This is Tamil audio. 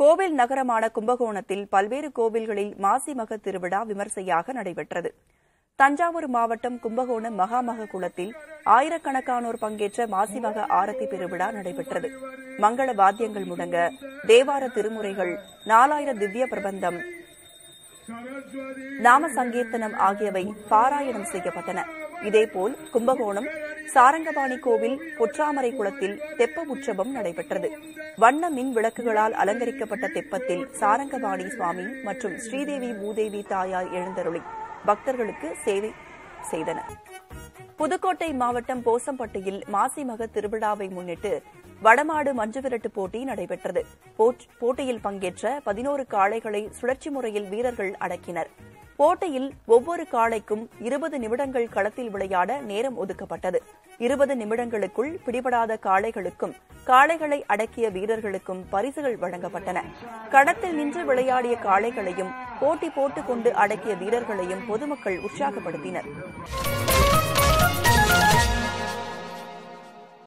கோவில் நகரமான கும்பகோணத்தில் பல்வேறு கோவில்களில் மாசி மக திருவிழா விமர்சையாக நடைபெற்றது. தஞ்சாவூர் மாவட்டம் கும்பகோணம் மகாமக குளத்தில் ஆயிரக்கணக்கானோர் பங்கேற்ற மாசிமக ஆரத்தி பெருவிழா நடைபெற்றது. மங்கள வாத்தியங்கள் முடங்க தேவார திருமுறைகள் நாலாயிர திவ்ய பிரபந்தம் நாம சங்கீர்த்தனம் ஆகியவை பாராயணம் செய்யப்பட்டன. இதேபோல் கும்பகோணம் சாரங்கபாணி கோவில் பொற்றாமரை குளத்தில் தெப்ப உற்சவம் நடைபெற்றது. வண்ண மின் விளக்குகளால் அலங்கரிக்கப்பட்ட தெப்பத்தில் சாரங்கபாணி சுவாமி மற்றும் ஸ்ரீதேவி பூதேவி தாயார் எழுந்தருளி பக்தர்களுக்கு சேவை செய்தனர். புதுக்கோட்டை மாவட்டம் போசம்பட்டியில் மாசிமக திருவிழாவை முன்னிட்டு வடமாடு மஞ்சுவிரட்டு போட்டி நடைபெற்றது. போட்- போட்டியில் பங்கேற்ற பதினோரு காளைகளை சுழற்சி முறையில் வீரர்கள் அடக்கினர். போட்டியில் ஒவ்வொரு காளைக்கும் இருபது நிமிடங்கள் களத்தில் விளையாட நேரம் ஒதுக்கப்பட்டது. இருபது நிமிடங்களுக்குள் பிடிபடாத காளைகளுக்கும் காளைகளை அடக்கிய வீரர்களுக்கும் பரிசுகள் வழங்கப்பட்டன. களத்தில் நின்று விளையாடிய காளைகளையும் போட்டி போட்டுக் கொண்டு அடக்கிய வீரர்களையும் பொதுமக்கள் உற்சாகப்படுத்தினர்.